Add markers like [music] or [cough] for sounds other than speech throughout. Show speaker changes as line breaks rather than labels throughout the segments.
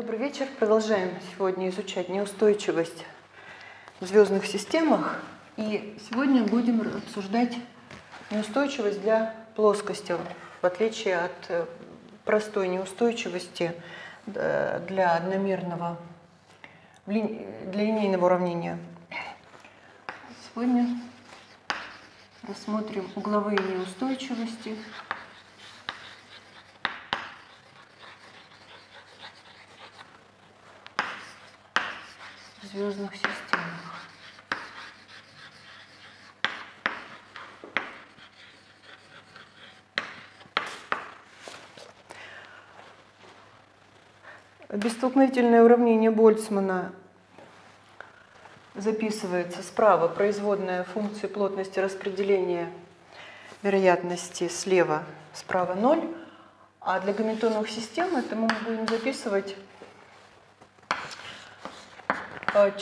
Добрый вечер. Продолжаем сегодня изучать неустойчивость в звездных системах. И сегодня будем обсуждать неустойчивость для плоскости, в отличие от э, простой неустойчивости э, для одномерного, для линейного уравнения. Сегодня рассмотрим угловые неустойчивости звездных системах. Бестолкновительное уравнение Больцмана записывается справа, производная функции плотности распределения вероятности слева, справа 0, а для гамильтоновых систем это мы будем записывать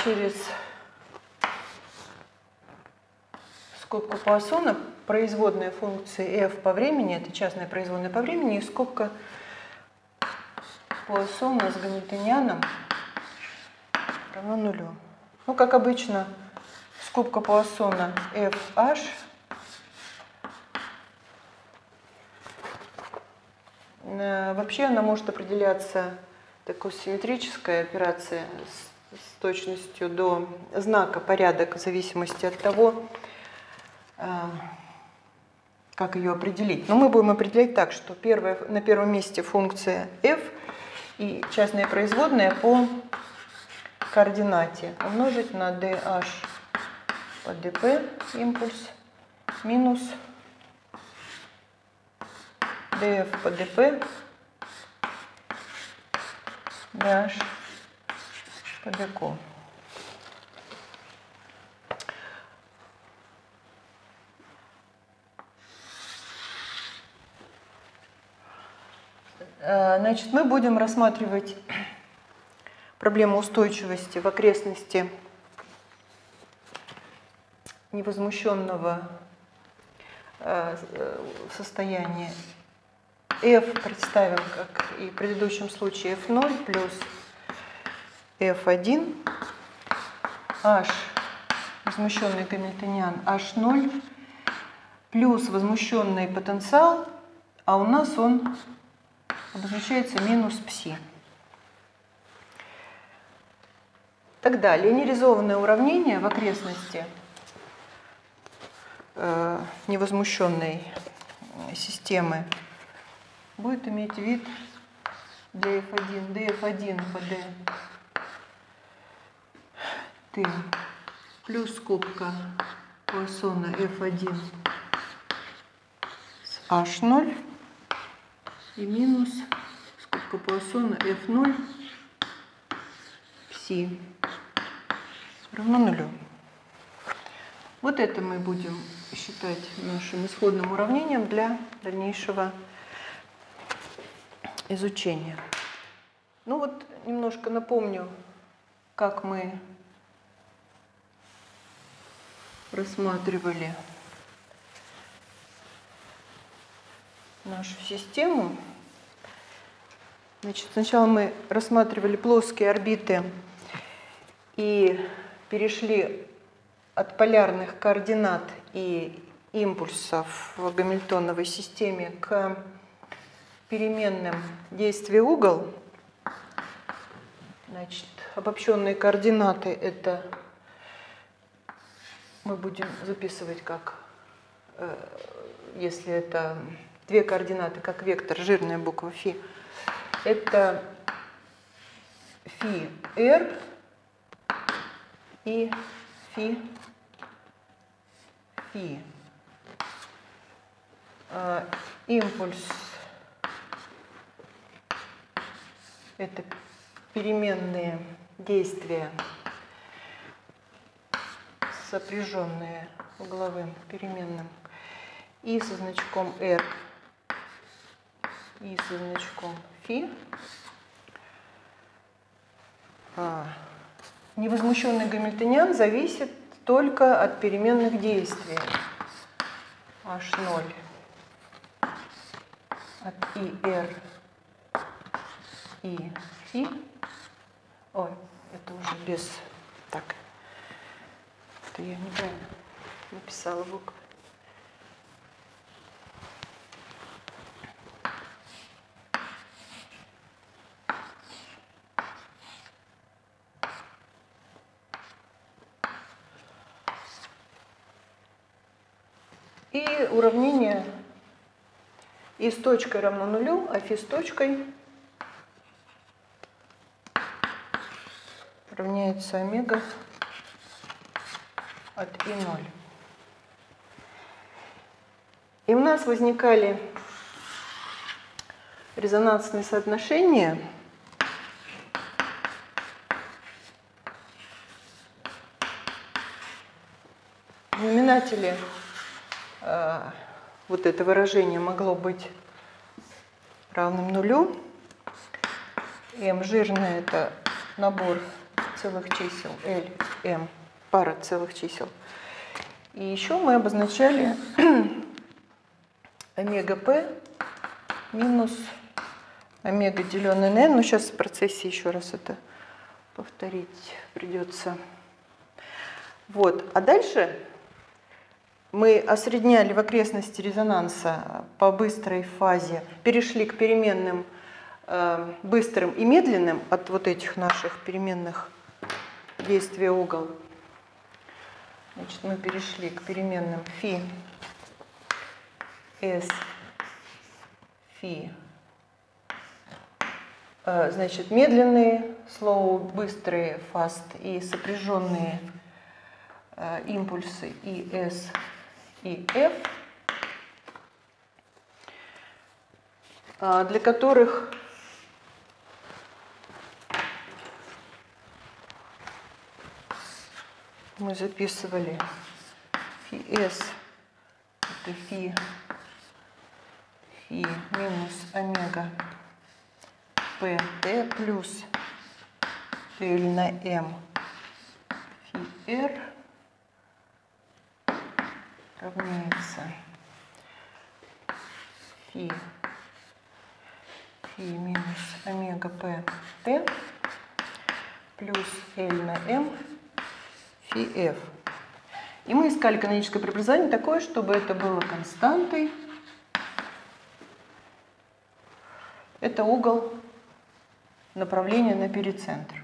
через скобку Пуассона производная функции f по времени, это частная производная по времени, и скобка Пуассона с гамильтонианом равно нулю. Ну, как обычно, скобка Пуассона fh э, Вообще она может определяться такой симметрической операцией с с точностью до знака порядок в зависимости от того, э, как ее определить. Но мы будем определять так, что первое, на первом месте функция f и частная производная по координате умножить на dh по dp импульс минус df по dp dh по э, Значит, мы будем рассматривать проблему устойчивости в окрестности невозмущенного э, состояния f представим, как и в предыдущем случае, f0 плюс F1, H, возмущенный гамильтониан, H0, плюс возмущенный потенциал, а у нас он обозначается минус пси. Тогда линеризованное уравнение в окрестности э, невозмущенной системы будет иметь вид df1, df1 по d Т плюс скобка Пуассона F1 с H0 и минус скобка Пуассона F0 пси. Равно нулю. Вот это мы будем считать нашим исходным уравнением для дальнейшего изучения. Ну вот немножко напомню, как мы рассматривали нашу систему. Значит, сначала мы рассматривали плоские орбиты и перешли от полярных координат и импульсов в гамильтоновой системе к переменным действия угол. Значит, обобщенные координаты – это мы будем записывать как, э, если это две координаты, как вектор, жирная буква φ, это φ r и φ φ. А, импульс это переменные действия сопряженные угловым переменным. И со значком r и со значком φ. А, невозмущенный гамильтониан зависит только от переменных действий. H0 от и И, ой, это уже без, это я неправильно написала буквы. И уравнение и с точкой равно нулю, а фи с точкой равняется омега от и 0. И у нас возникали резонансные соотношения в э, вот это выражение могло быть равным нулю. m жирное это набор целых чисел L, M, пара целых чисел. И еще мы обозначали [clears throat] омега P минус омега деленное на n. Ну, сейчас в процессе еще раз это повторить придется. Вот. А дальше мы осредняли в окрестности резонанса по быстрой фазе, перешли к переменным э, быстрым и медленным от вот этих наших переменных действия угол. Значит, мы перешли к переменным. Фи, s, фи. Э, значит, медленные, slow, быстрые, fast и сопряженные э, импульсы и s, и f, а, для которых мы записывали фи s, это фи, фи минус омега p t плюс L на m фи r равняется фи фи минус омега p t плюс L на m фи f. И мы искали каноническое преобразование такое, чтобы это было константой. Это угол направления на перицентр.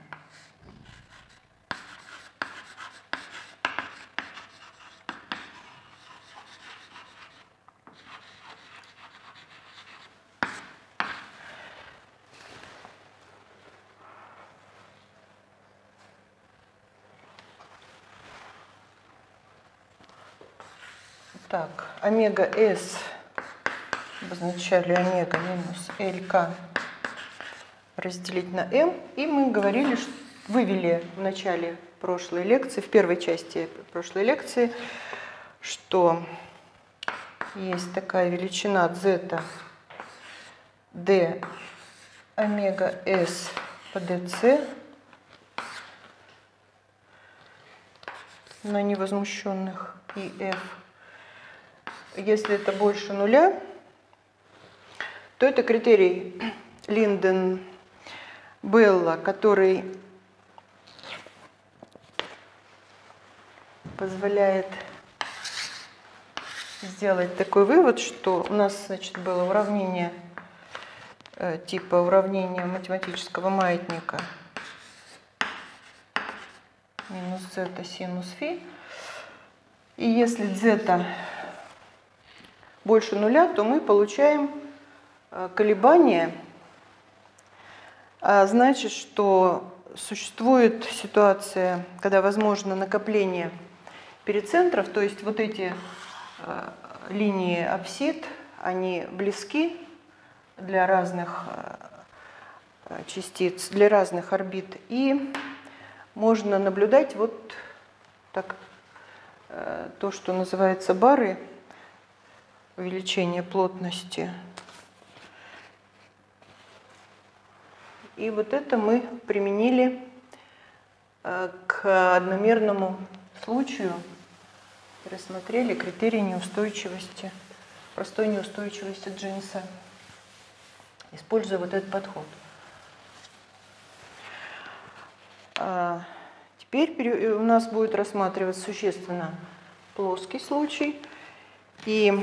Так, омега S обозначали омега минус ЛК разделить на m. И мы говорили, что вывели в начале прошлой лекции, в первой части прошлой лекции, что есть такая величина z d омега s по dc на невозмущенных и f если это больше нуля, то это критерий Линден Белла, который позволяет сделать такой вывод, что у нас значит, было уравнение э, типа уравнения математического маятника минус z синус фи. И если z больше нуля, то мы получаем э, колебания. А значит, что существует ситуация, когда возможно накопление перицентров, то есть вот эти э, линии апсид, они близки для разных э, частиц, для разных орбит, и можно наблюдать вот так то, что называется бары, увеличение плотности. И вот это мы применили э, к одномерному случаю, рассмотрели критерии неустойчивости, простой неустойчивости джинса, используя вот этот подход. А, теперь у нас будет рассматриваться существенно плоский случай. И э,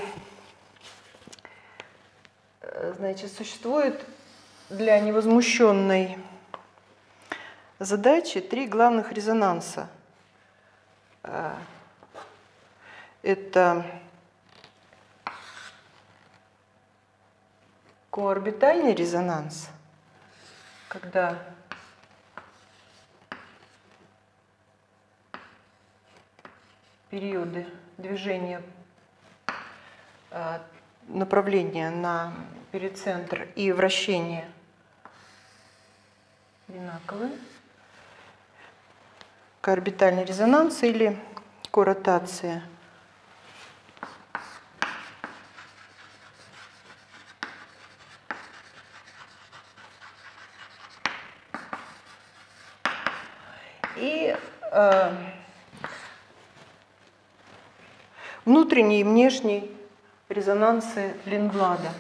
значит, существует для невозмущенной задачи три главных резонанса. А, это коорбитальный резонанс, когда периоды движения направления на перицентр и вращение одинаковые. Коорбитальный резонанс или коротация. И э, внутренний и внешний резонансы Линблада.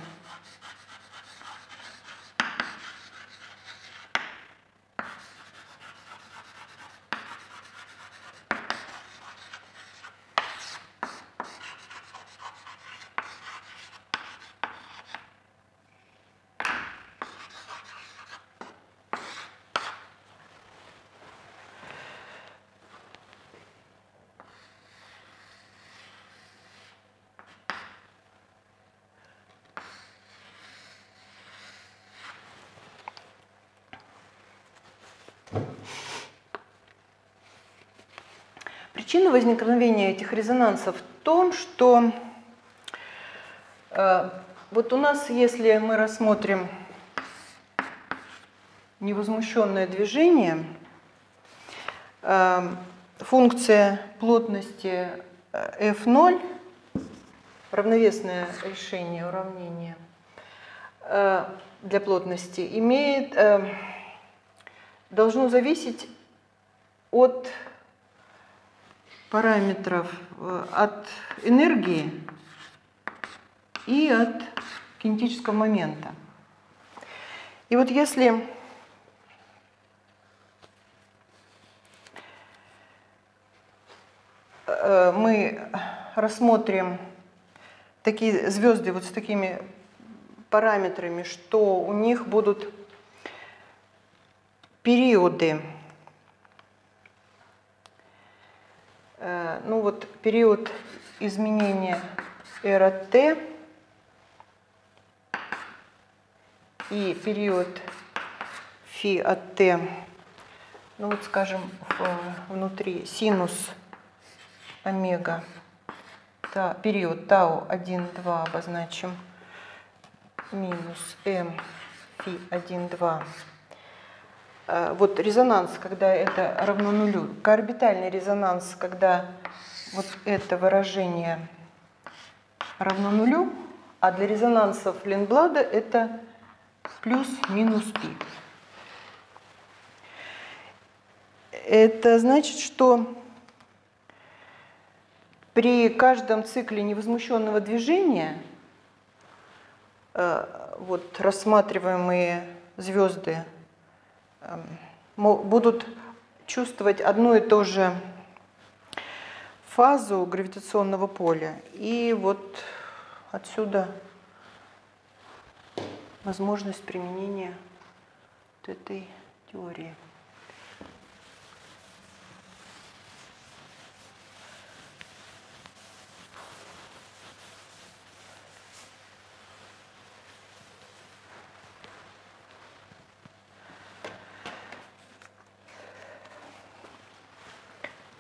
Причина возникновения этих резонансов в том, что э, вот у нас, если мы рассмотрим невозмущенное движение, э, функция плотности F0, равновесное решение уравнения э, для плотности, имеет, э, должно зависеть от параметров э, от энергии и от кинетического момента. И вот если э, мы рассмотрим такие звезды вот с такими параметрами, что у них будут периоды Э, ну вот период изменения эра Т и период фи от Т, ну вот скажем, внутри синус омега, та, период тау 1, 2 обозначим, минус м фи 1, 2 Э, вот резонанс, когда это равно нулю, коорбитальный резонанс, когда вот это выражение равно нулю, а для резонансов Линблада это плюс-минус π. Это значит, что при каждом цикле невозмущенного движения э, вот рассматриваемые звезды будут чувствовать одну и ту же фазу гравитационного поля. И вот отсюда возможность применения вот этой теории.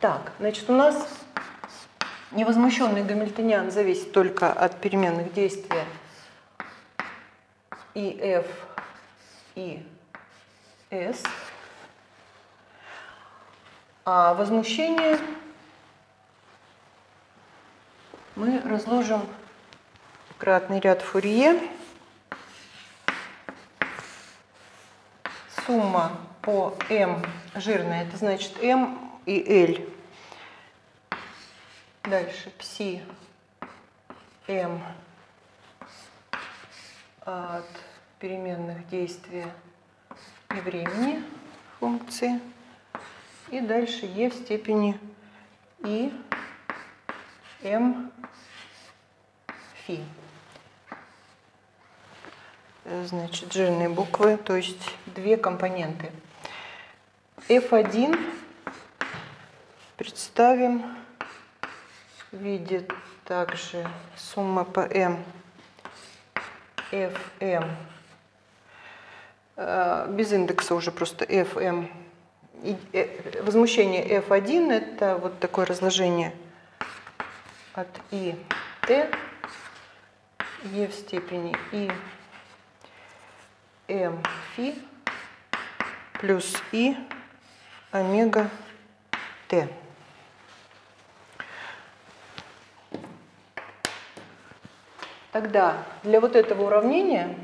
Так, значит, у нас невозмущенный гамильтониан зависит только от переменных действия и f и s. А возмущение мы разложим в кратный ряд Фурье. Сумма по m жирная, это значит m и L. Дальше. Пси. M от переменных действия и времени функции. И дальше e в степени и. M фи. Э, значит, жирные буквы, то есть две компоненты. F1 представим в виде также сумма по m fm э, без индекса уже просто fm. Э, возмущение f1 это вот такое разложение от i t e в степени i m фи плюс и омега t. Тогда для вот этого уравнения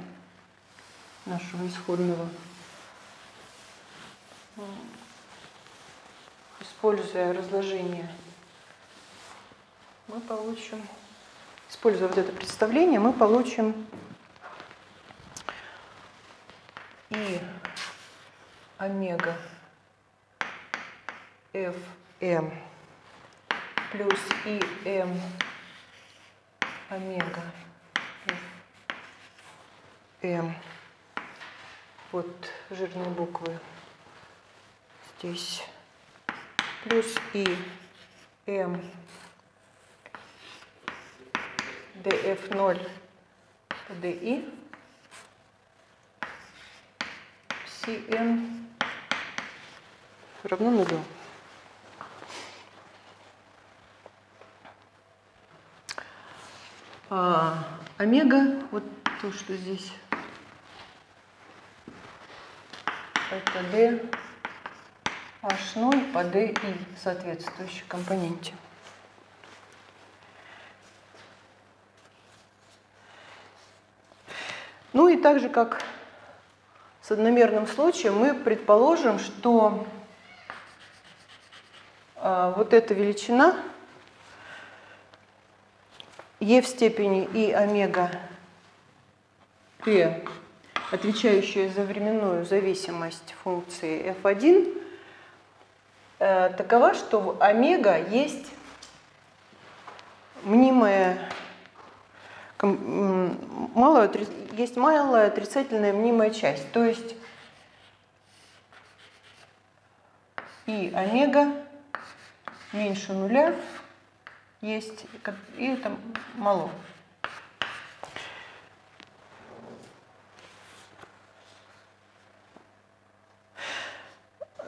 нашего исходного, используя разложение, мы получим, используя вот это представление, мы получим и омега fm плюс и m омега М. Вот жирные буквы здесь. Плюс И, М, ДФ0, ДИ, СН равно нулю. А, омега, вот то, что здесь это D H0 по DI соответствующей компоненте. Ну и так же, как с одномерным случаем, мы предположим, что э, вот эта величина e в степени и омега t отвечающая за временную зависимость функции f1, э, такова, что омега есть мнимая, малая, есть малая отрицательная мнимая часть. То есть и омега меньше нуля есть, и это мало.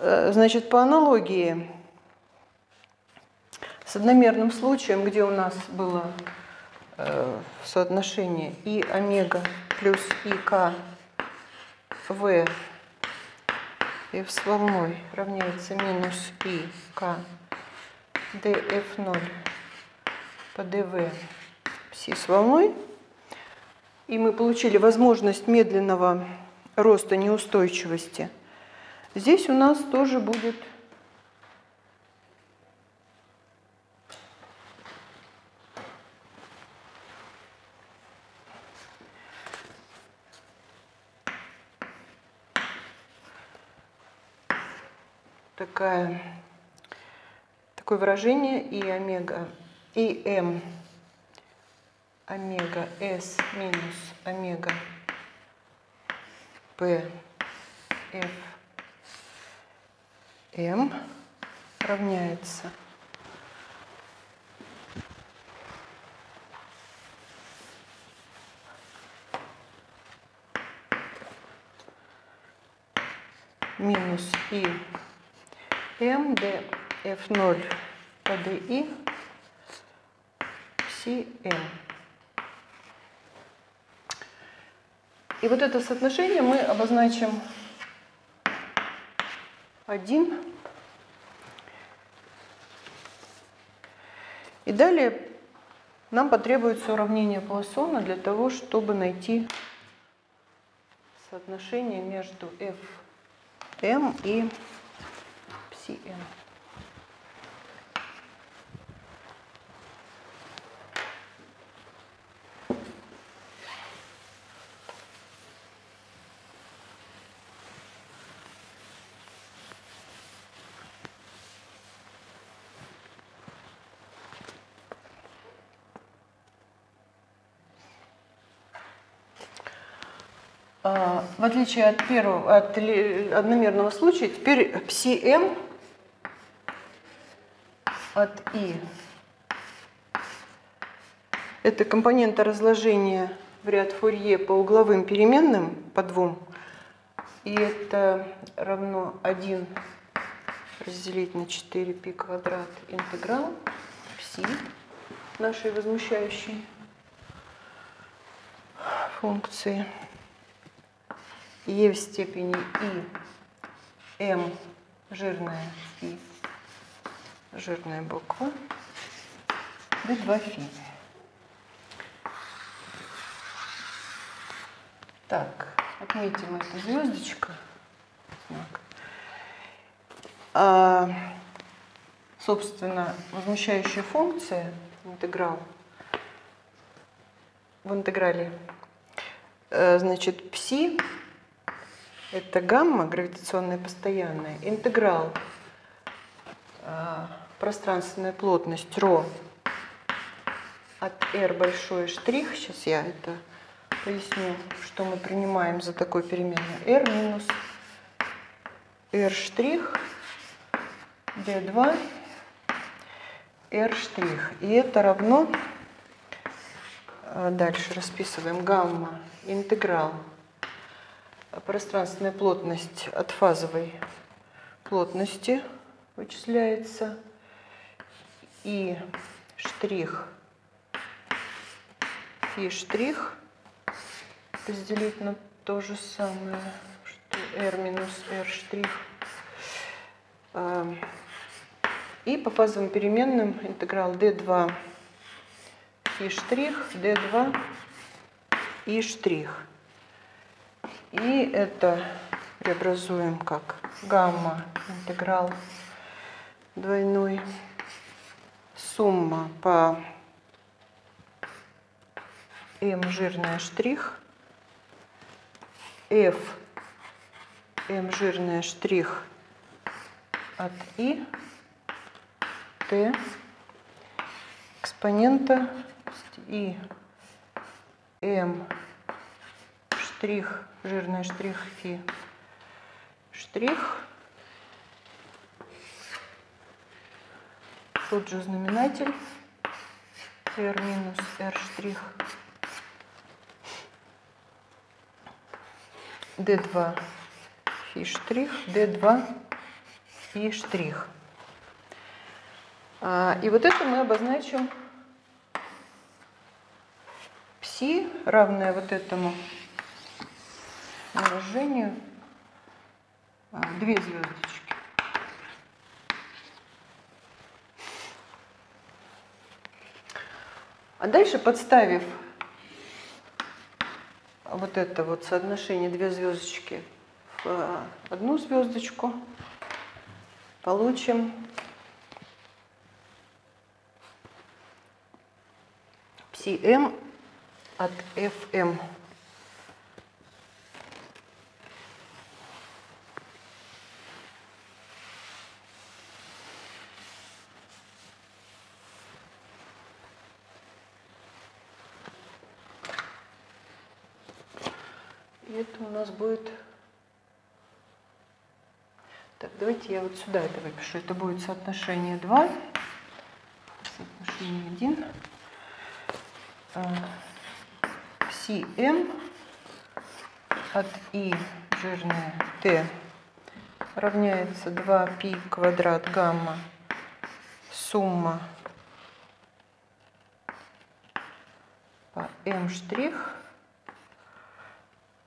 Значит, по аналогии с одномерным случаем, где у нас было э, соотношение и омега плюс и к в f с волной равняется минус и к df0 по dv пси с волной, и мы получили возможность медленного роста неустойчивости – Здесь у нас тоже будет такая, такое выражение и омега, и м омега s минус омега p f m равняется минус и m d f0 по di пси m. И вот это соотношение мы обозначим 1 И далее нам потребуется уравнение Пуассона для того, чтобы найти соотношение между Fm и Psi m. А, в отличие от первого, от одномерного случая, теперь psi от i это компонента разложения в ряд Фурье по угловым переменным, по двум. И это равно 1 разделить на 4 π квадрат интеграл пси нашей возмущающей функции e в степени и m жирная и жирная буква d2 фи. Так, отметим эту звездочку. А, собственно, возмущающая функция, интеграл, в интеграле, э, значит, пси – это гамма, гравитационная постоянная, интеграл, э, пространственная плотность ρ от r большой штрих, сейчас я это поясню, что мы принимаем за такой переменной r минус r штрих d2 r штрих. И это равно, э, дальше расписываем, гамма, интеграл, пространственная плотность от фазовой плотности вычисляется, и штрих, фи штрих разделить на то же самое, что r минус r штрих. Эм, и по фазовым переменным интеграл d2 и штрих, d2 и штрих. И это преобразуем как гамма интеграл двойной сумма по m жирная штрих f m жирная штрих от i t экспонента и m штрих жирный штрих фи штрих. Тот же знаменатель. R минус r штрих. D2 фи штрих, D2 и штрих. А, и вот это мы обозначим пси, равное вот этому выражению а, две звездочки. А дальше, подставив вот это вот соотношение две звездочки в э, одну звездочку, получим psi от fm. это у нас будет... Так, давайте я вот сюда это выпишу. Это будет соотношение 2, соотношение 1. CM от I жирное T равняется 2π квадрат гамма сумма по m штрих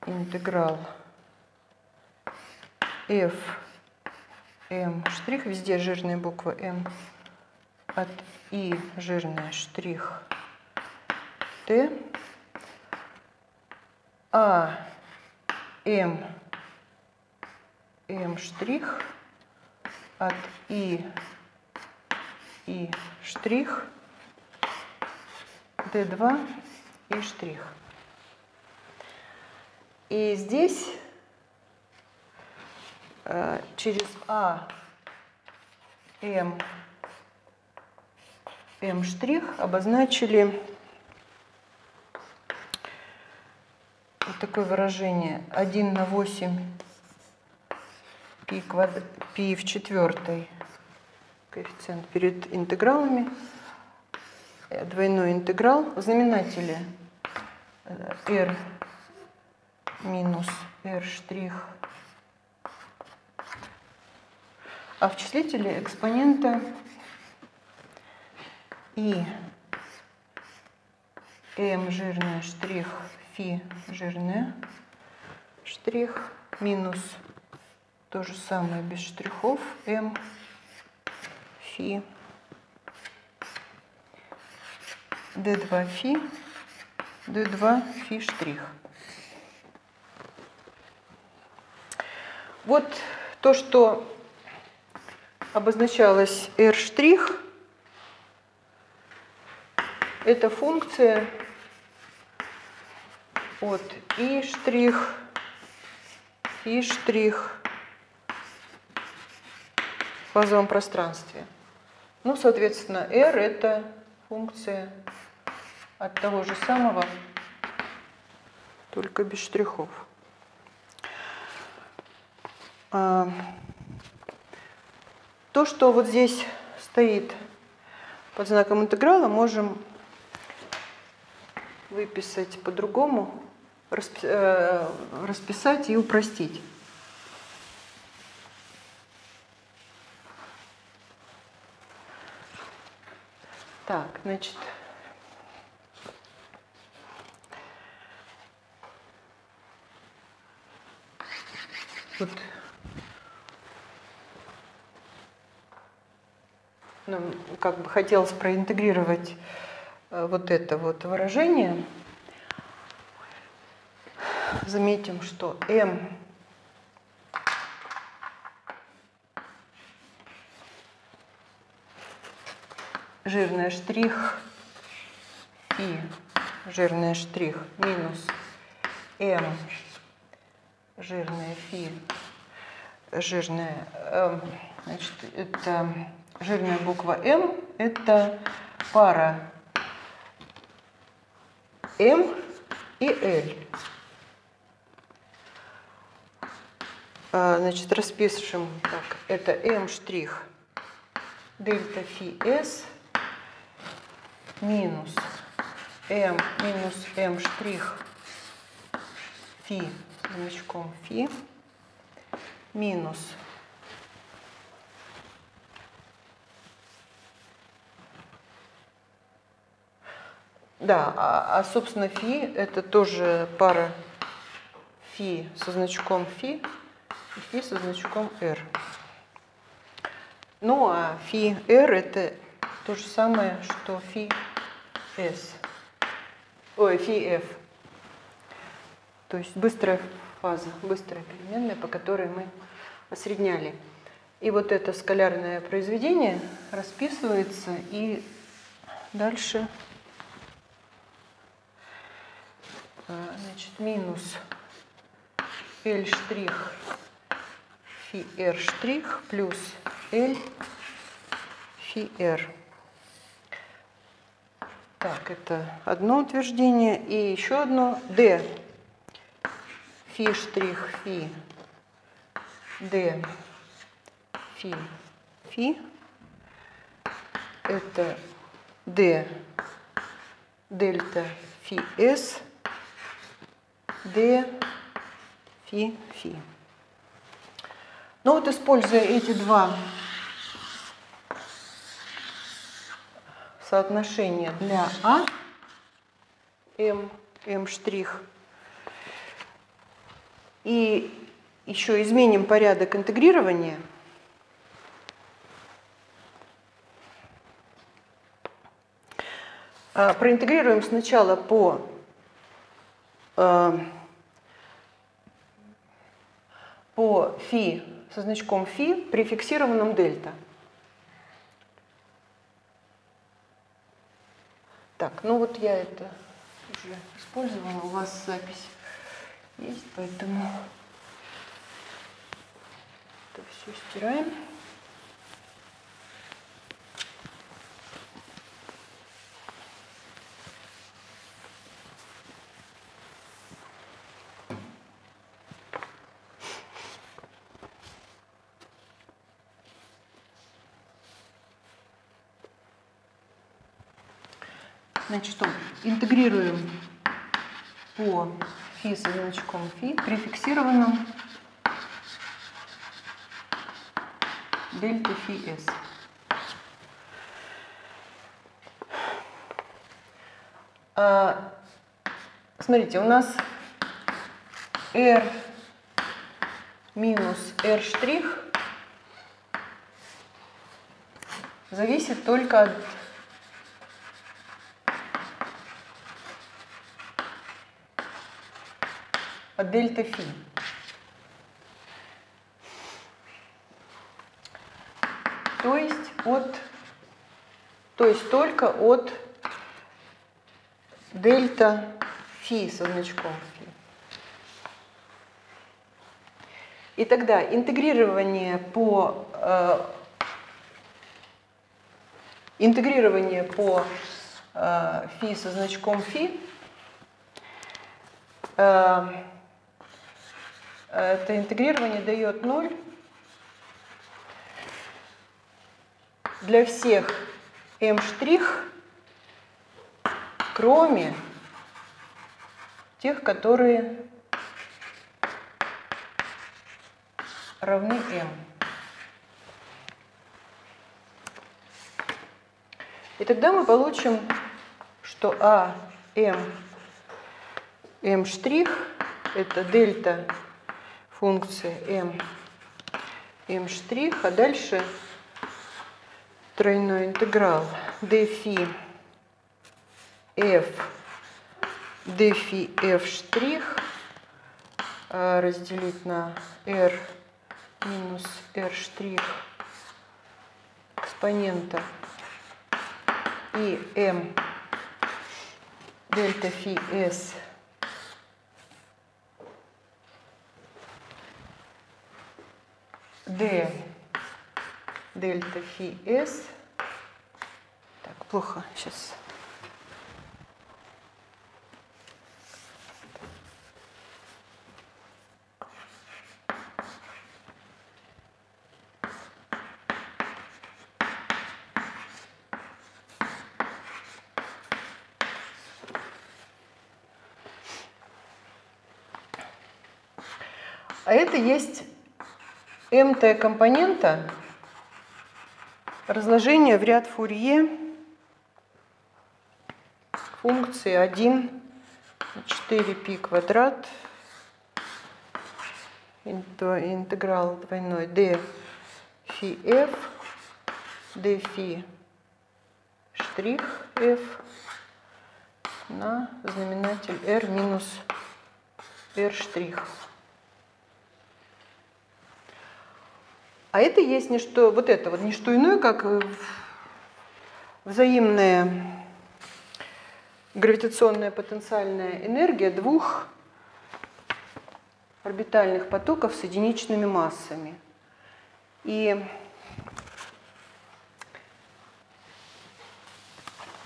интеграл f m штрих, везде жирная буква m, от i жирная штрих t, а m m штрих от i и штрих d2 и штрих. И здесь э, через А, М, М штрих обозначили вот такое выражение. 1 на 8 пи, квад... пи в четвертой коэффициент перед интегралами, э, двойной интеграл в знаменателе r. э, минус r штрих, а в числителе экспонента и. M жирная штрих фи жирная штрих минус то же самое без штрихов m фи. D2 фи d2 фи штрих. Вот то, что обозначалось r это функция от штрих, и в фазовом пространстве. Ну, соответственно, r это функция от того же самого, только без штрихов. А, то, что вот здесь стоит под знаком интеграла, можем выписать по-другому, э, расписать и упростить. Так, значит, вот нам как бы хотелось проинтегрировать э, вот это вот выражение. Заметим, что m жирная штрих и жирная штрих минус m жирная фи жирная э, значит это жирная буква m это пара m и l а, значит распишем. Так это m штрих дельта фи s минус m минус m штрих фи значком фи минус Да, а, а собственно фи это тоже пара фи со значком фи и фи со значком r. Ну а фи r это то же самое, что фи S. Ой, фи F. То есть быстрая фаза, быстрая переменная, по которой мы осредняли. И вот это скалярное произведение расписывается и дальше а, значит, минус L фи R плюс L фи R. Так, это одно утверждение. И еще одно. D. Фи штрих фи. D. Фи. Фи. Это D. Дельта фи S. D. Фи. Фи. Ну вот, используя эти два соотношение для А, М, М штрих. И еще изменим порядок интегрирования. А, проинтегрируем сначала по по фи со значком фи при фиксированном дельта. Так, ну вот я это уже использовала, у вас запись есть, поэтому это все стираем. Значит, что? Интегрируем по фи со значком фи при фиксированном дельта фи s. А, смотрите, у нас r минус r штрих зависит только от от дельта фи. То есть от то есть только от дельта фи со значком фи. И тогда интегрирование по э, интегрирование по э, фи со значком фи э, это интегрирование дает 0 для всех m', кроме тех, которые равны m. И тогда мы получим, что А, М, М' это дельта функции m, m', а дальше тройной интеграл. D фи f d фи f штрих а, разделить на r минус r штрих экспонента и m дельта фи s d дельта фи s. Так, плохо сейчас. А это есть МТ компонента разложение в ряд Фурье функции 1 4 пи квадрат интеграл двойной d фи f d фи штрих f на знаменатель r минус r штрих. А это есть не что, вот это вот не что иное, как э, взаимная гравитационная потенциальная энергия двух орбитальных потоков с единичными массами. И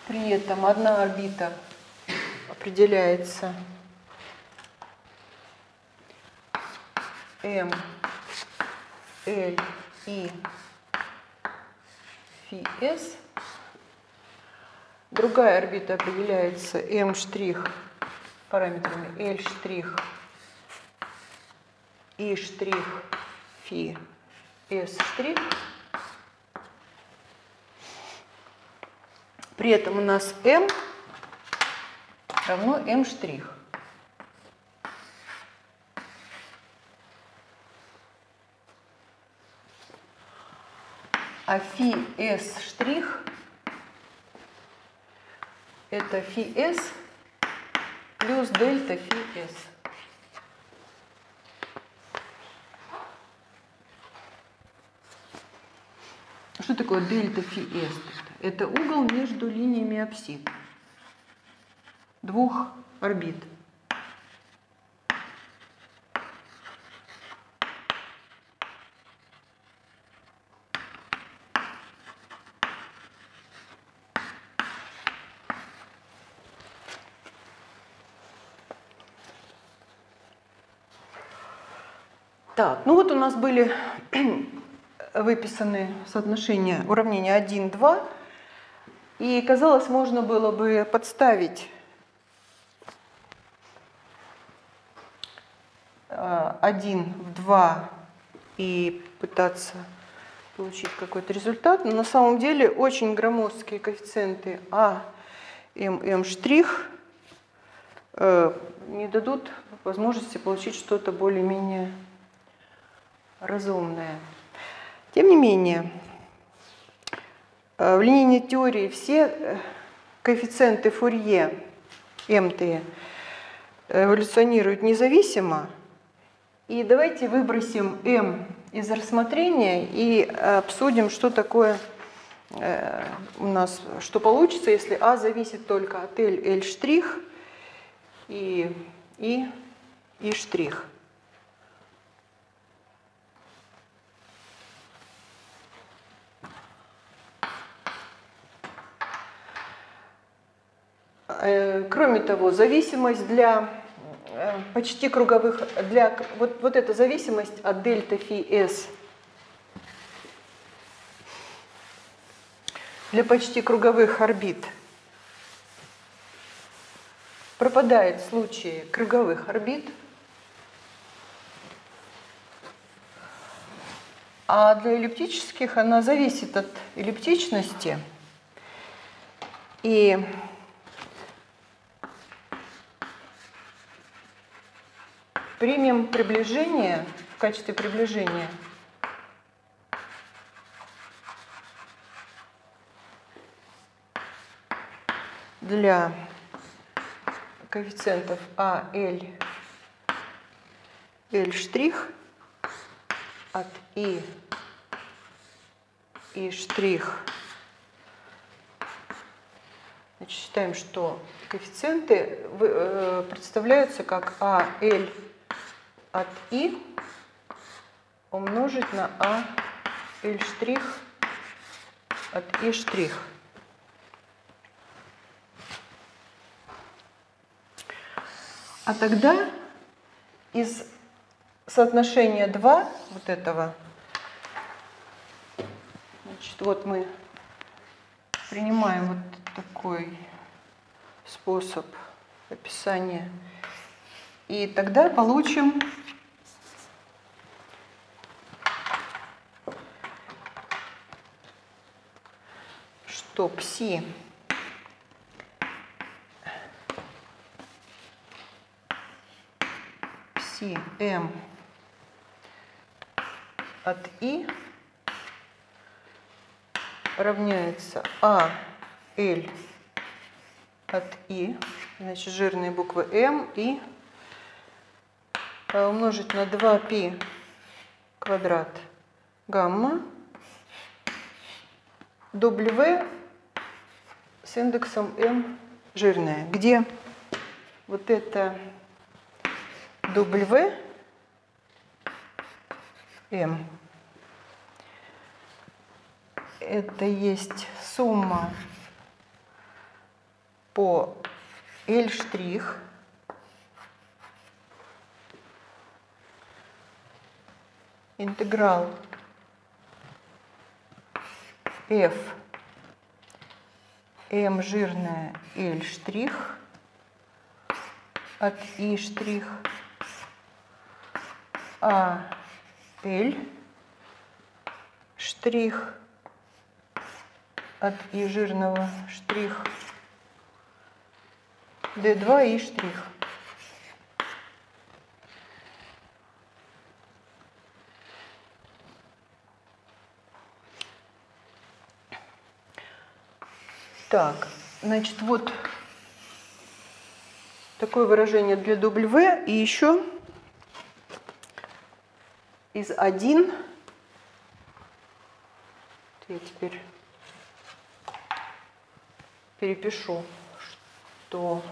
при этом одна орбита определяется m L и фи S. Другая орбита определяется m' параметрами L' и штрих фи S'. При этом у нас m равно m'. А фи S штрих это фи S плюс дельта фи S. Что такое дельта фи S? Это угол между линиями апсид двух орбит. Так, ну вот у нас были [clears throat] выписаны соотношения уравнения 1, 2. И, казалось, можно было бы подставить э, один в два и пытаться получить какой-то результат. Но на самом деле очень громоздкие коэффициенты А, М, М штрих э, не дадут возможности получить что-то более-менее разумное. Тем не менее, э, в линейной теории все э, коэффициенты Фурье, МТ, эволюционируют независимо. И давайте выбросим М из рассмотрения и обсудим, что такое э, у нас, что получится, если А зависит только от L, L и И, И штрих. Кроме того, зависимость для э, почти круговых, для, вот, вот эта зависимость от дельта фи s для почти круговых орбит пропадает в случае круговых орбит, а для эллиптических она зависит от эллиптичности. И примем приближение в качестве приближения для коэффициентов А, L, L штрих от И, И штрих. Значит, считаем, что коэффициенты э, представляются как А, L от И умножить на А штрих от И штрих. А тогда из соотношения 2 вот этого, значит, вот мы принимаем вот такой способ описания, и тогда получим что пси пси m от i равняется а l от i, значит жирные буквы m и умножить на 2π квадрат гамма. W с индексом m жирная, где вот это W? M это есть сумма по L штрих. Интеграл f m жирная L штрих от I штрих А L штрих от И жирного штрих D2 И штрих. Так, значит, вот такое выражение для W. И еще из 1, я теперь перепишу, что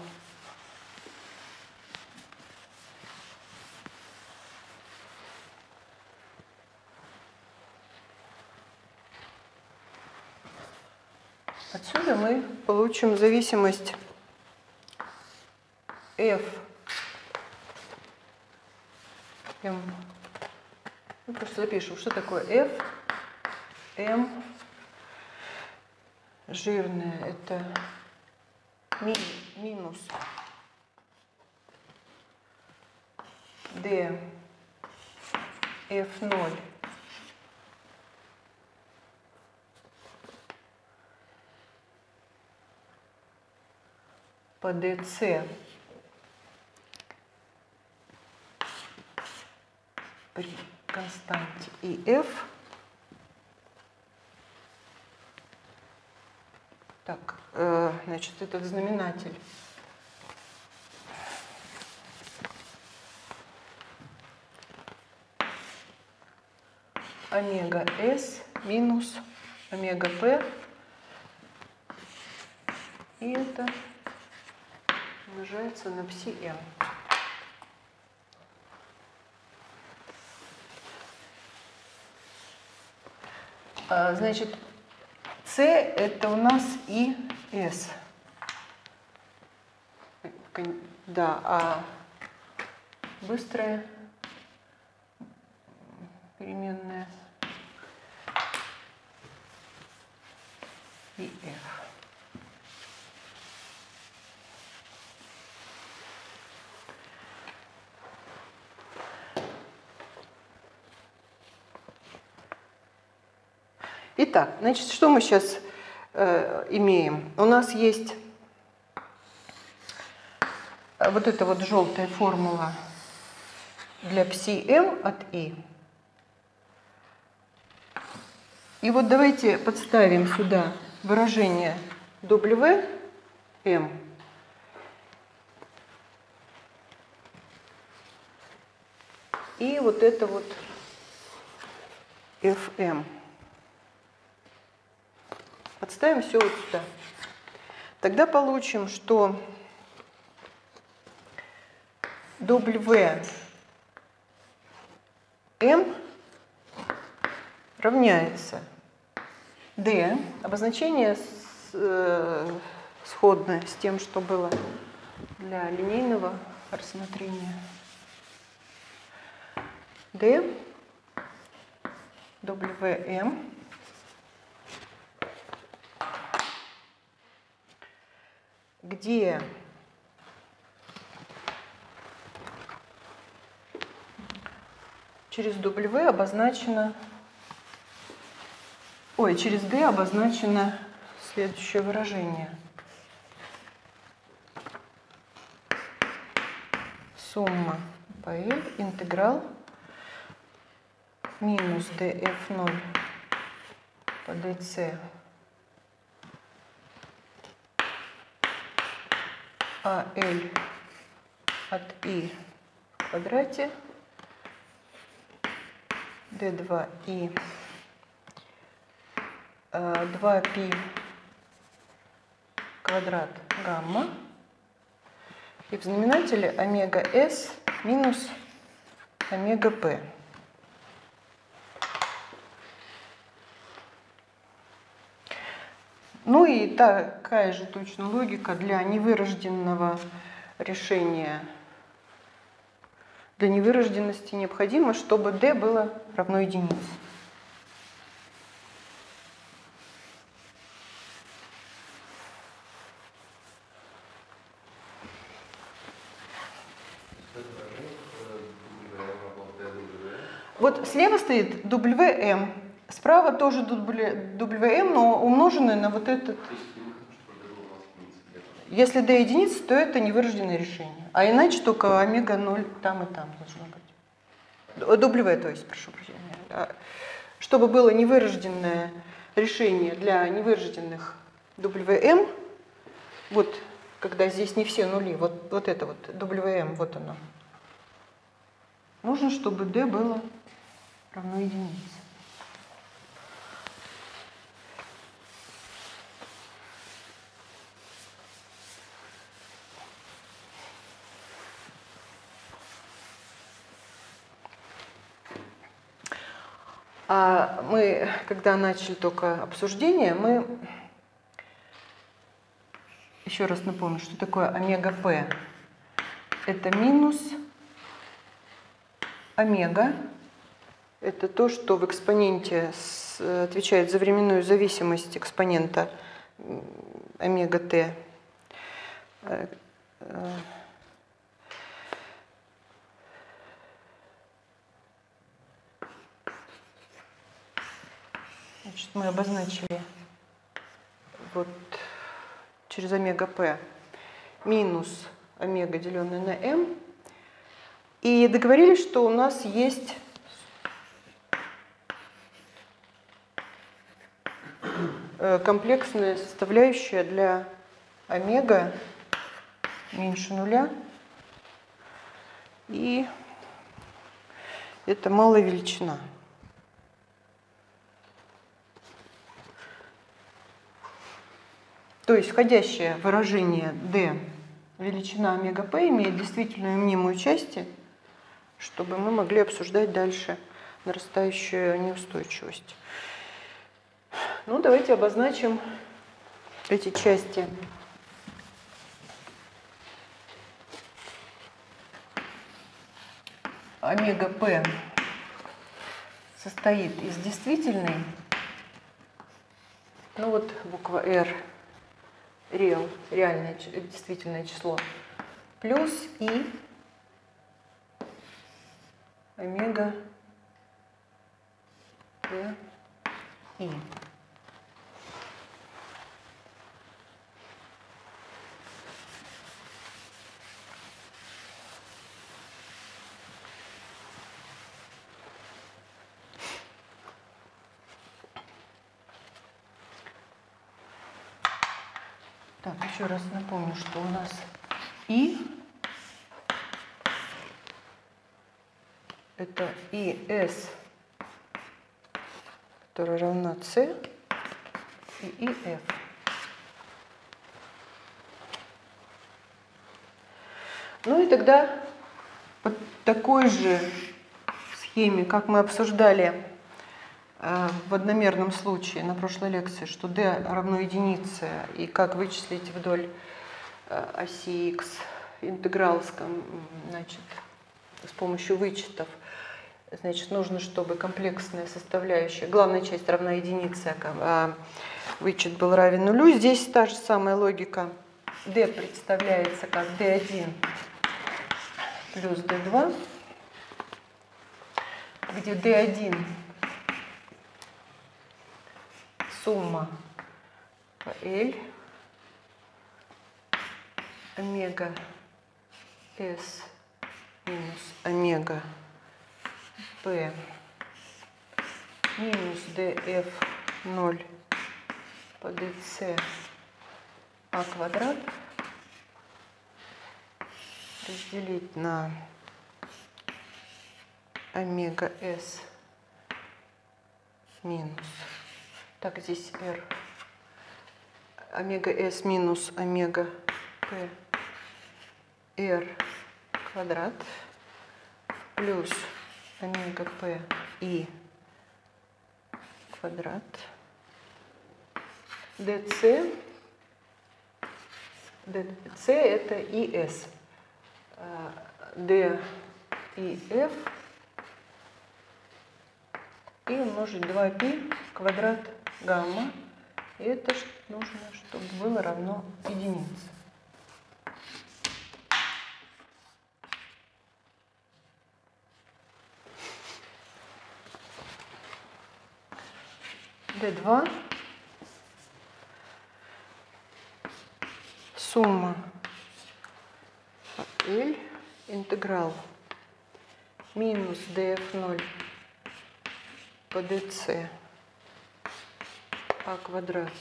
Отсюда мы получим зависимость f. M. Мы просто запишем, что такое f m. Жирное это ми, минус d. F0 dc при константе и f Так, э, значит, этот знаменатель. Омега S минус омега P. И это умножается на пси m. А, значит, с это у нас и S. Да, а быстрая переменная и F. Итак, значит, что мы сейчас э, имеем? У нас есть вот эта вот желтая формула для psi от i. И вот давайте подставим сюда выражение w m. И вот это вот fm. Подставим все вот сюда. Тогда получим, что W M равняется D. Обозначение с, э, сходное с тем, что было для линейного рассмотрения. D WM где через W обозначено, ой, через D обозначено следующее выражение. Сумма по L интеграл минус df0 по dc АЛ от И в квадрате. D2И 2π э, квадрат гамма. И в знаменателе омега с минус омега п. Ну и такая же точно логика для невырожденного решения. Для невырожденности необходимо, чтобы d было равно единице. Вот слева стоит WM, Справа тоже WM, но умноженное на вот этот. Если d единица, то это невырожденное решение. А иначе только омега 0 там и там должно быть. W, то есть, прошу прощения. Чтобы было невырожденное решение для невырожденных WM, вот когда здесь не все нули, вот, вот это вот WM, вот оно, нужно, чтобы D было равно единице. А мы, когда начали только обсуждение, мы еще раз напомню, что такое омега-п. Это минус омега. Это то, что в экспоненте отвечает за временную зависимость экспонента омега Значит, мы обозначили вот через омега П минус омега, деленное на m. И договорились, что у нас есть э, комплексная составляющая для омега меньше нуля. И это малая величина. То есть входящее выражение d величина омега p имеет действительную мнимую части, чтобы мы могли обсуждать дальше нарастающую неустойчивость. Ну, давайте обозначим эти части. Омега p состоит из действительной, ну вот буква R real, реальное действительное число, плюс и омега и. Так, еще раз напомню, что у нас И это ИС, которая равна С, и ИФ. Ну и тогда по такой же схеме, как мы обсуждали в одномерном случае на прошлой лекции, что d равно единице, и как вычислить вдоль э, оси x интеграл значит, с помощью вычетов, значит, нужно, чтобы комплексная составляющая, главная часть равна единице, а вычет был равен нулю. Здесь та же самая логика. d представляется как d1 плюс d2, где d1 сумма L омега S минус омега P минус df 0 по dc а квадрат разделить на омега s минус так, здесь R. Омега S минус омега P R квадрат плюс омега P И квадрат DC DC это ИС. D и F и умножить 2π квадрат гамма. И это нужно, чтобы было равно единице. D2 сумма L интеграл минус df0 по dc а квадрат.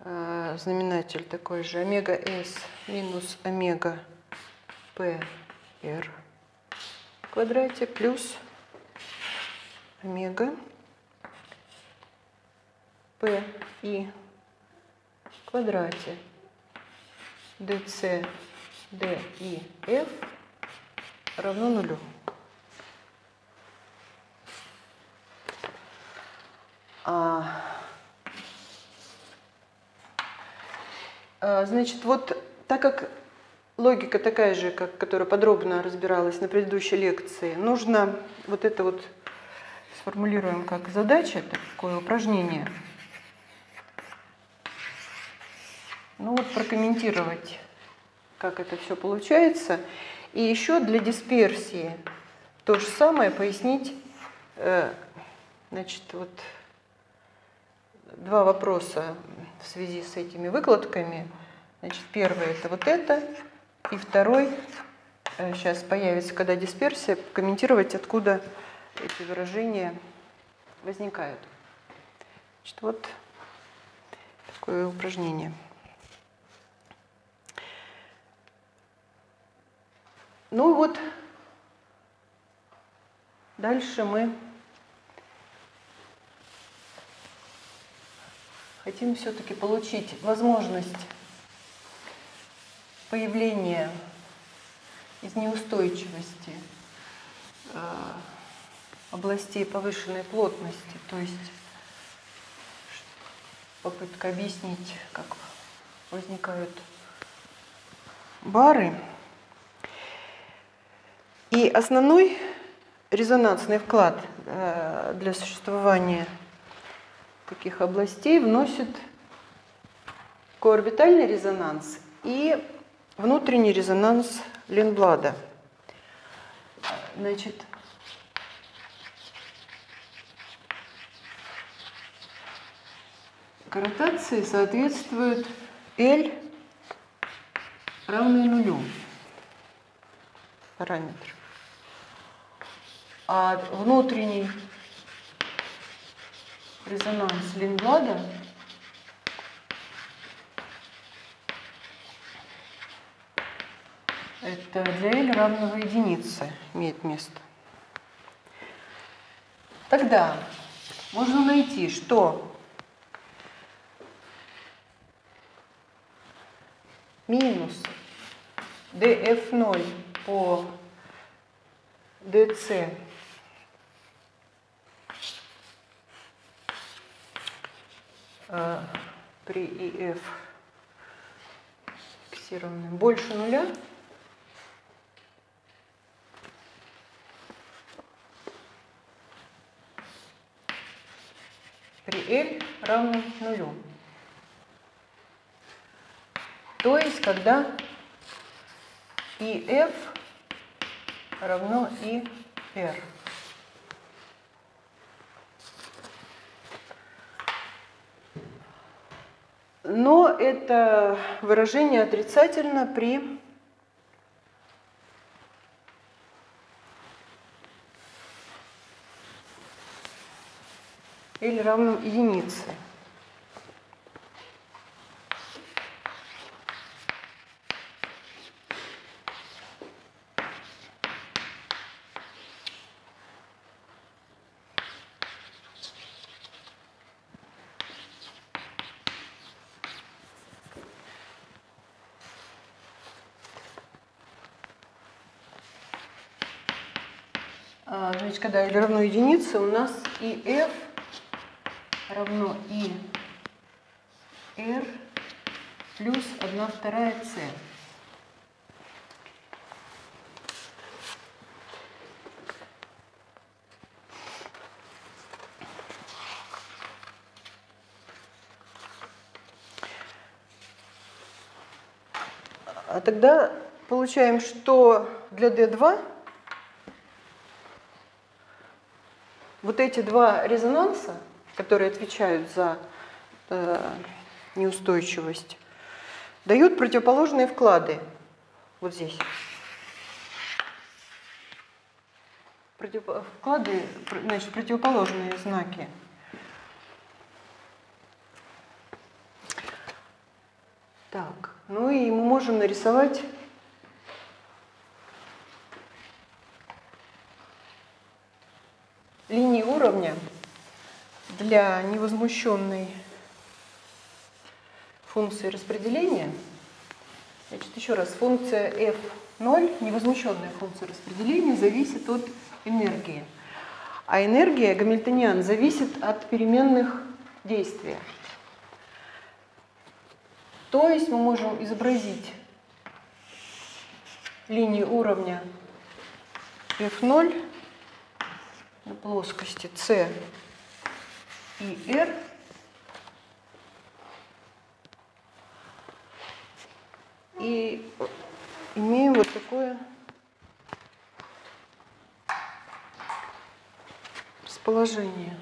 А, знаменатель такой же. Омега s минус омега p r в квадрате плюс омега p и в квадрате и f равно нулю. А, а, значит, вот так как логика такая же, как, которая подробно разбиралась на предыдущей лекции, нужно вот это вот сформулируем как задача, такое упражнение. ну вот прокомментировать, как это все получается. И еще для дисперсии то же самое пояснить, э, значит, вот два вопроса в связи с этими выкладками. Значит, первый это вот это, и второй, сейчас э, появится, когда дисперсия, комментировать, откуда эти выражения возникают. Значит, вот такое упражнение. Ну вот, дальше мы хотим все-таки получить возможность появления из неустойчивости э, областей повышенной плотности, то есть попытка объяснить, как возникают бары. И основной резонансный вклад э, для существования таких областей вносит коорбитальный резонанс и внутренний резонанс Линблада. Значит, Корротации соответствует L равный нулю параметр. А внутренний резонанс Линблада это для L равного единице имеет место. Тогда можно найти, что минус df0 по dc при ИФ равны больше нуля, при L равном нулю. То есть, когда ИФ равно ИР. Но это выражение отрицательно при или равном единице. Значит, когда L равно единице, у нас и F равно и R плюс 1 вторая C. А тогда получаем, что для D2 вот эти два резонанса, которые отвечают за э, неустойчивость, дают противоположные вклады вот здесь. Вклады, значит, противоположные знаки. Так, ну и мы можем нарисовать линии уровня для невозмущенной функции распределения. Значит, еще раз, функция f0, невозмущенная функция распределения, зависит от энергии. А энергия гамильтониан зависит от переменных действия. То есть мы можем изобразить линии уровня f0 на плоскости С и R И имеем вот такое расположение.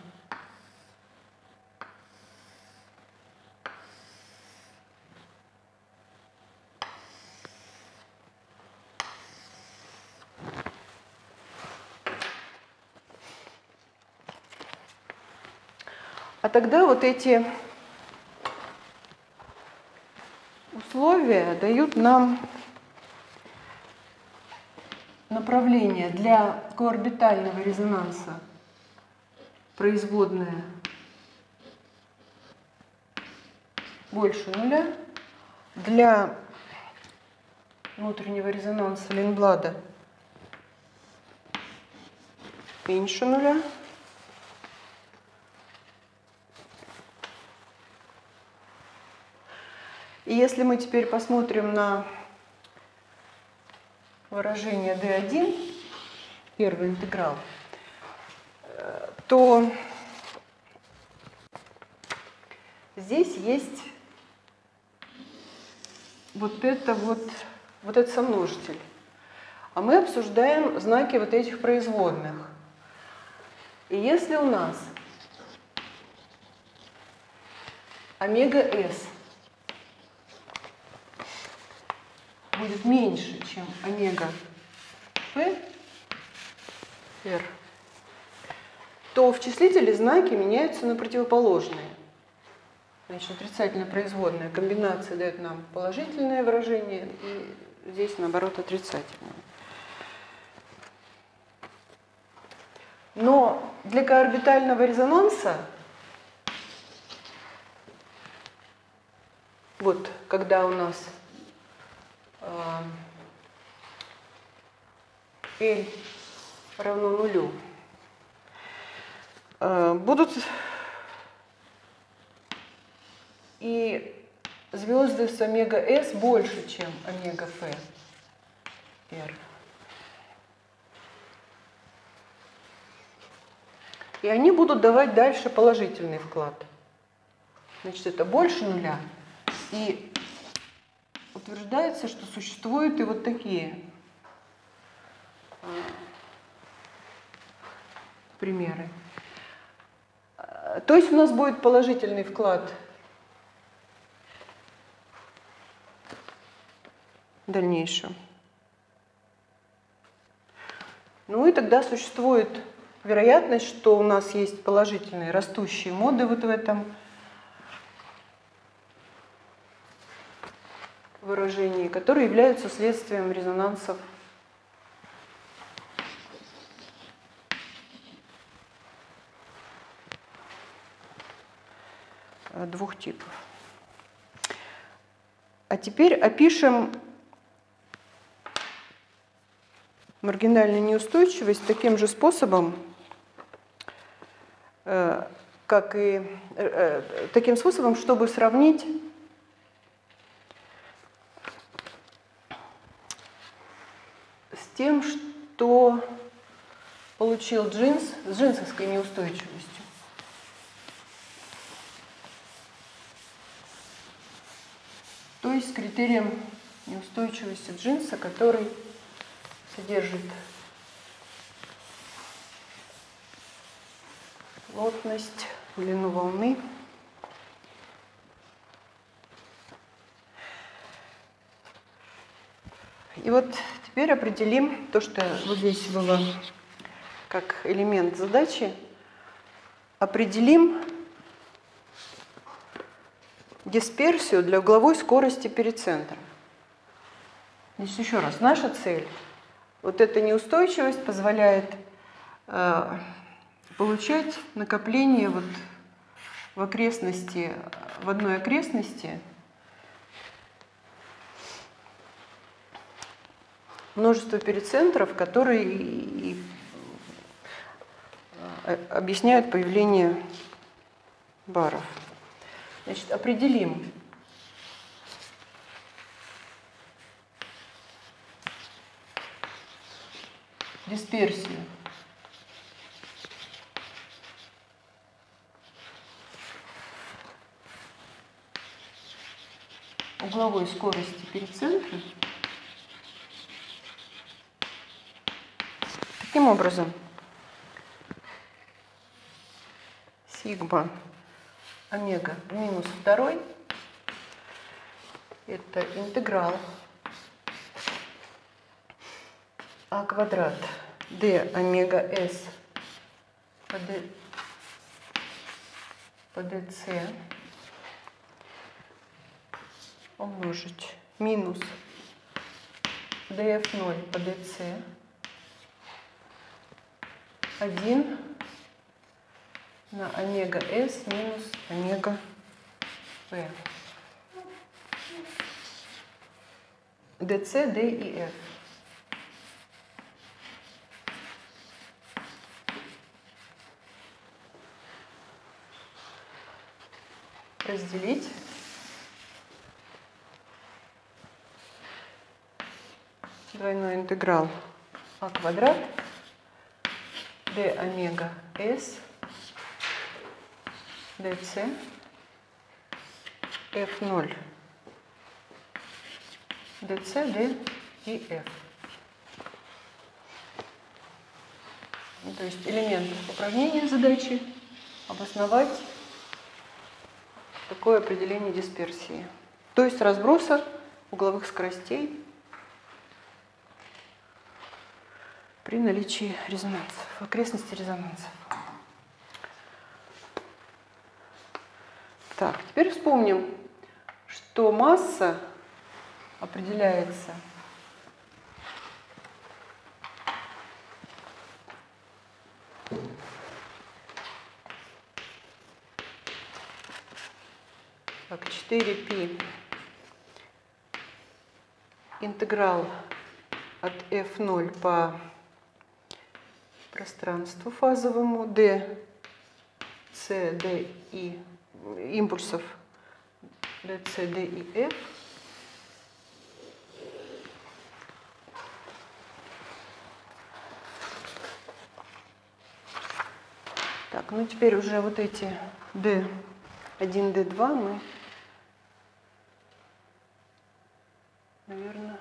Тогда вот эти условия дают нам направление для коорбитального резонанса производная больше нуля. Для внутреннего резонанса Линблада меньше нуля. И если мы теперь посмотрим на выражение d1, первый интеграл, то здесь есть вот это вот, вот этот сомножитель. А мы обсуждаем знаки вот этих производных. И если у нас омега s будет меньше, чем омега p, r, то в числителе знаки меняются на противоположные. Значит, отрицательно производная комбинация дает нам положительное выражение, и здесь, наоборот, отрицательное. Но для коорбитального резонанса, вот когда у нас L равно нулю, э, будут и звезды с омега S больше, чем омега P. R. И они будут давать дальше положительный вклад. Значит, это больше нуля. И утверждается, что существуют и вот такие а, примеры. То есть у нас будет положительный вклад в дальнейшем. Ну и тогда существует вероятность, что у нас есть положительные растущие моды вот в этом выражении, которые являются следствием резонансов двух типов. А теперь опишем маргинальную неустойчивость таким же способом, Э, как и э, э, таким способом, чтобы сравнить с тем, что получил джинс с джинсовской неустойчивостью. То есть с критерием неустойчивости джинса, который содержит плотность, длину волны. И вот теперь определим то, что вот здесь было как элемент задачи. Определим дисперсию для угловой скорости перицентра. Здесь еще раз, наша цель, вот эта неустойчивость позволяет э, получать накопление вот в окрестности, в одной окрестности множество перицентров, которые э, объясняют появление баров. Значит, определим дисперсию угловой скорости перицентра. Таким образом, сигма омега минус второй. Это интеграл а квадрат d омега s по, d, по dc умножить минус df0 по dc 1 на омега s минус омега p. dc, d и f. Разделить. Двойной интеграл а квадрат d омега s dc f0 dc d и f. Ну, то есть элемент упражнения задачи обосновать такое определение дисперсии. То есть разброса угловых скоростей при наличии резонансов, в окрестности резонансов. Так, теперь вспомним, что масса определяется как 4π интеграл от f0 по пространству фазовому d, c, d и импульсов d, c, d и f. Так, ну теперь уже вот эти d1, d2 мы, наверное,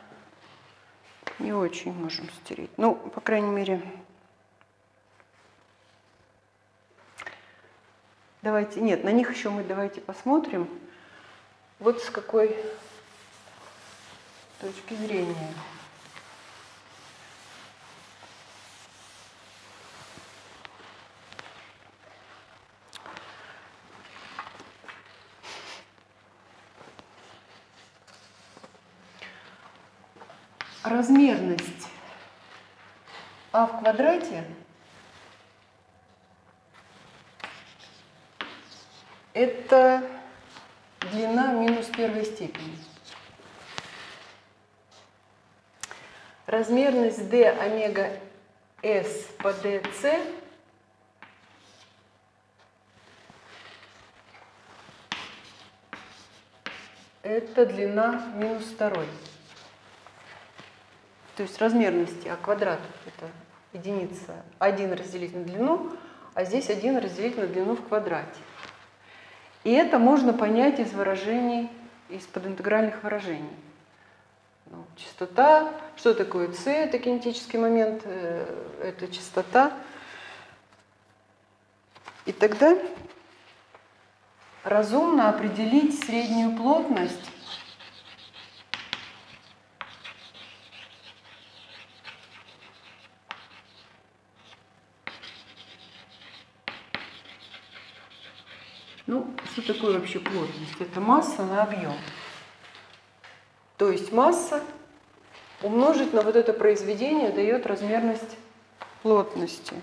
не очень можем стереть. Ну, по крайней мере, Давайте, нет, на них еще мы давайте посмотрим. Вот с какой точки зрения. Размерность а в квадрате это длина минус первой степени. Размерность d омега s по dc это длина минус второй. То есть размерности, а квадрат это единица. 1 разделить на длину, а здесь 1 разделить на длину в квадрате. И это можно понять из выражений, из подинтегральных выражений. Ну, частота, что такое c, это кинетический момент, э, это частота. И тогда разумно определить среднюю плотность Ну, что такое вообще плотность? Это масса на объем. То есть масса умножить на вот это произведение дает размерность плотности.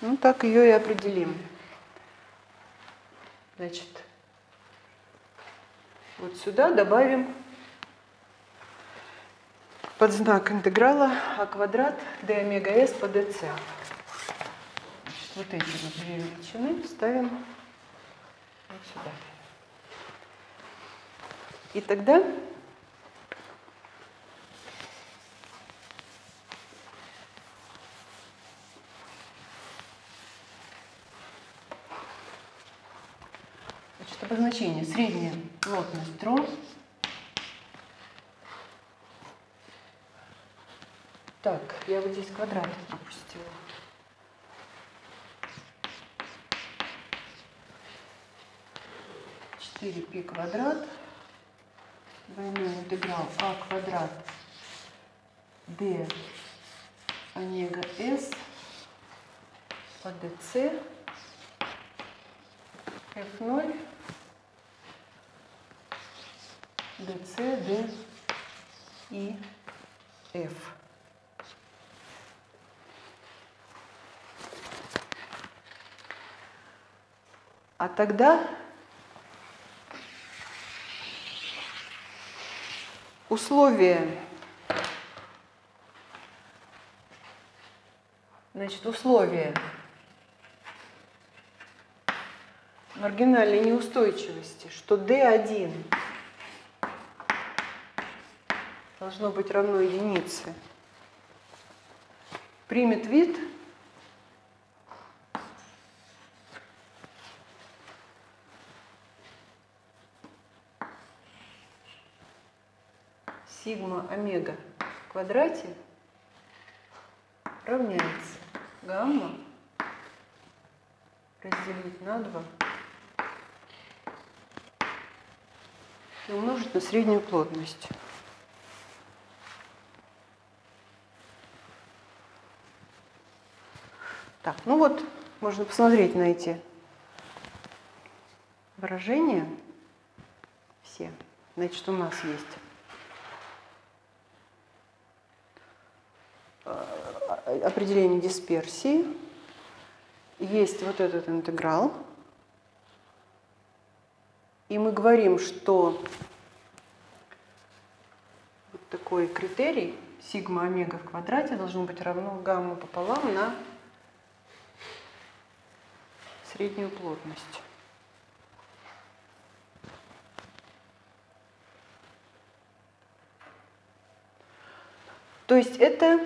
Ну, так ее и определим. Значит, вот сюда добавим под знак интеграла а квадрат d омега s по dc вот эти вот две величины ставим сюда. И тогда Значит, обозначение. Средняя плотность струн. Так, я вот здесь квадрат пропустила. Четыре пи квадрат двойной интеграл а квадрат d омега s по dc f0 dc d и f. А тогда условия, значит, условия. Маргинальной неустойчивости, что D1 должно быть равно единице, примет вид сигма омега в квадрате равняется гамма разделить на 2 и умножить на среднюю плотность. Так, ну вот, можно посмотреть на эти выражения все. Значит, у нас есть определение дисперсии, есть вот этот интеграл, и мы говорим, что вот такой критерий сигма омега в квадрате должно быть равно гамма пополам на среднюю плотность. То есть это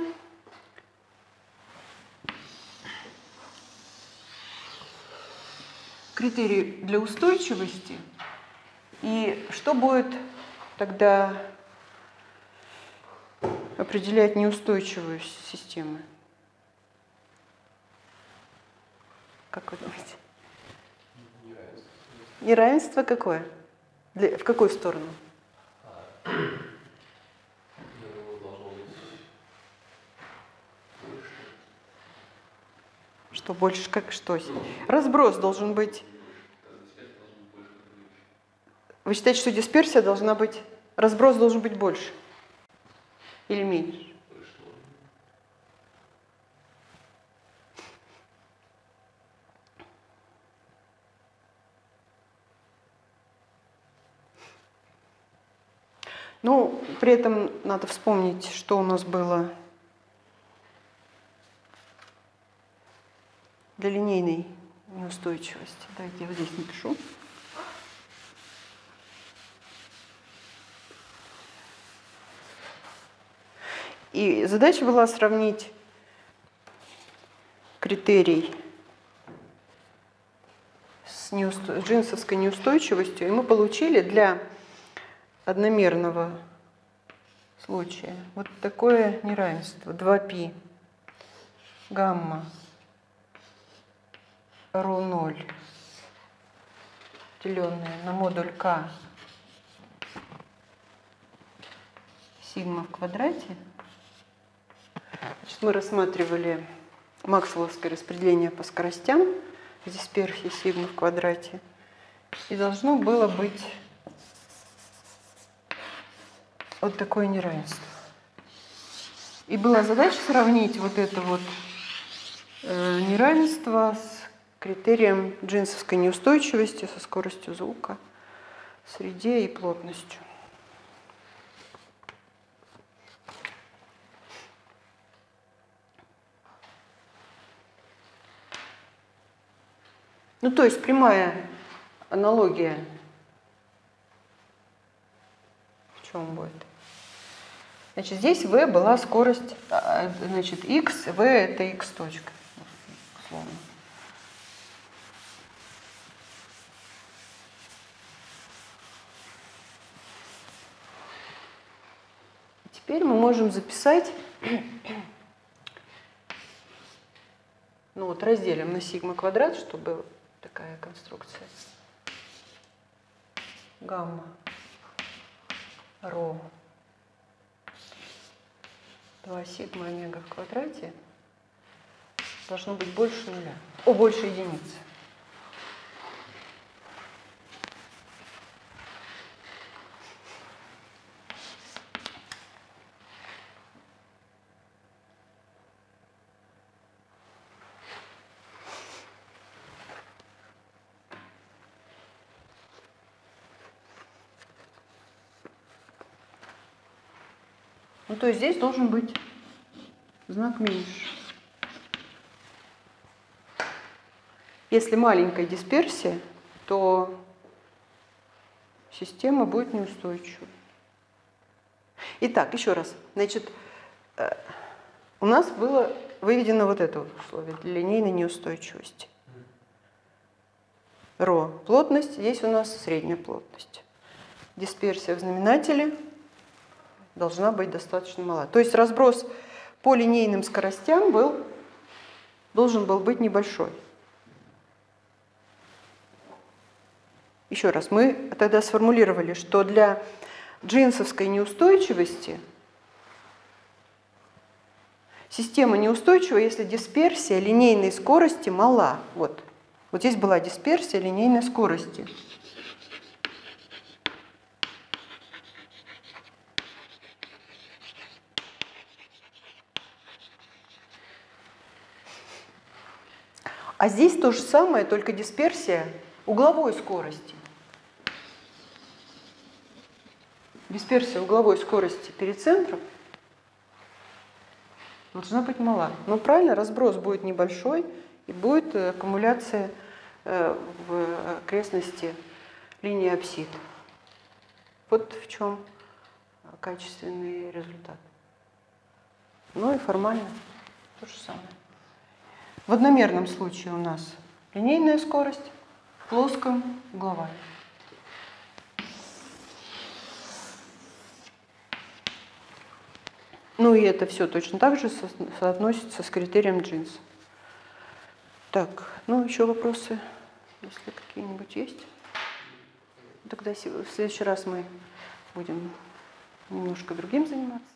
критерий для устойчивости. И что будет тогда определять неустойчивость системы? Как вы думаете? Неравенство. Неравенство какое? Для, в какую сторону? Что больше, как что? Разброс должен быть вы считаете, что дисперсия должна быть, разброс должен быть больше или меньше? Ну, при этом надо вспомнить, что у нас было для линейной неустойчивости. Давайте я вот здесь напишу. И задача была сравнить критерий с неусто... джинсовской неустойчивостью, и мы получили для одномерного случая вот такое неравенство 2π гамма ρ 0 деленное на модуль k сигма в квадрате Значит, мы рассматривали максвелловское распределение по скоростям с дисперсией сигма в квадрате. И должно было быть вот такое неравенство. И была задача сравнить вот это вот э, неравенство с критерием джинсовской неустойчивости со скоростью звука, среде и плотностью. Ну, то есть прямая аналогия в чем будет? Значит, здесь v была скорость, а, а, значит, x, v это x точка, Теперь мы можем записать, ну вот разделим на сигма квадрат, чтобы такая конструкция. Гамма, ро, 2 сигма омега в квадрате должно быть больше нуля, о, больше единицы. Ну, то есть здесь должен быть знак меньше. Если маленькая дисперсия, то система будет неустойчивой. Итак, еще раз. Значит, э, у нас было выведено вот это условие для линейной неустойчивости. Ро – плотность, здесь у нас средняя плотность. Дисперсия в знаменателе – должна быть достаточно мала. То есть разброс по линейным скоростям был, должен был быть небольшой. Еще раз, мы тогда сформулировали, что для джинсовской неустойчивости система неустойчива, если дисперсия линейной скорости мала. Вот, вот здесь была дисперсия линейной скорости. А здесь то же самое, только дисперсия угловой скорости. Дисперсия угловой скорости перед центром должна быть мала. Но правильно, разброс будет небольшой, и будет э, аккумуляция э, в окрестности линии апсид. Вот в чем качественный результат. Ну и формально то же самое. В одномерном случае у нас линейная скорость, в плоском – угловая. Ну и это все точно так же соотносится с критерием джинс. Так, ну еще вопросы, если какие-нибудь есть. Тогда в следующий раз мы будем немножко другим заниматься.